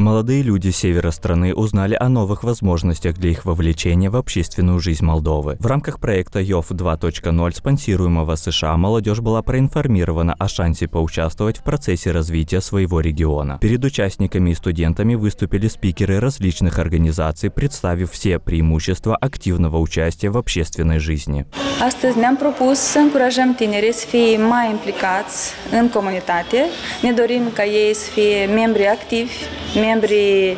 Молодые люди севера страны узнали о новых возможностях для их вовлечения в общественную жизнь Молдовы. В рамках проекта ЙОФ 2.0, спонсируемого США, молодежь была проинформирована о шансе поучаствовать в процессе развития своего региона. Перед участниками и студентами выступили спикеры различных организаций, представив все преимущества активного участия в общественной жизни. Astăzi ne-am propus să încurajăm tinerii să fie mai implicați în comunitate. Ne dorim ca ei să fie membri activi, membri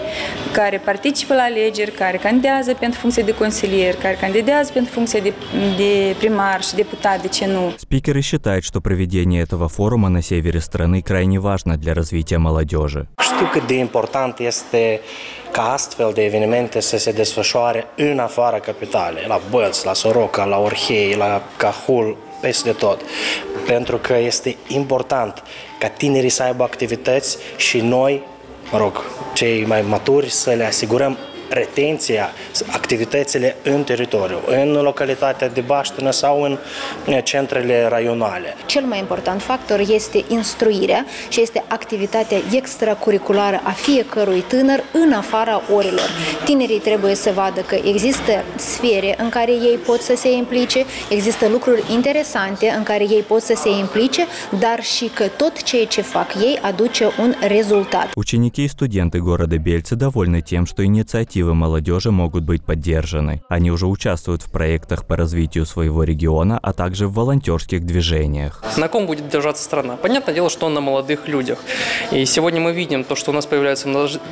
care participă la alegeri, care candidează pentru funcție de consilier, care candidează pentru funcție de, de primar și deputat, de ce nu. Спикеры считают, что проведение этого форума на севере страны крайне важно для развития молодежи. Știu cât de important este ca astfel de evenimente să se desfășoare în afara capitalei, la Bălți, la Soroca, la Orhei, la Cahul, peste tot. Pentru că este important ca tinerii să aibă activități și noi, mă rog, cei mai maturi, să le asigurăm retenția, activitățile în teritoriu, în localitatea de baștină sau în centrele raionale. Cel mai important factor este instruirea și este activitatea extracurriculară a fiecărui tânăr în afara orilor. Tinerii trebuie să vadă că există sfere în care ei pot să se implice, există lucruri interesante în care ei pot să se implice, dar și că tot ceea ce fac ei aduce un rezultat. Ученики и студенты города Бельцы довольны тем, что инициатива инициативы молодежи могут быть поддержаны. Они уже участвуют в проектах по развитию своего региона, а также в волонтерских движениях. На ком будет держаться страна? Понятное дело, что на молодых людях. И сегодня мы видим то, что у нас появляется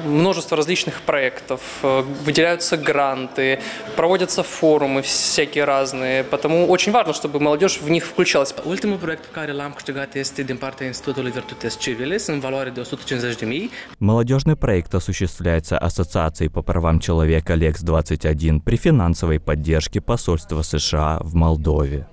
множество различных проектов, э, выделяются гранты, проводятся форумы всякие разные. Потому очень важно, чтобы молодежь в них включалась. Ultimul proiect pe care l-am câștigat este din partea Institutului Virtutes Civile, în valoare de 150 de mii. Молодежный проект осуществляется Ассоциацией по правам человека Лекс-21 при финансовой поддержке посольства США в Молдове.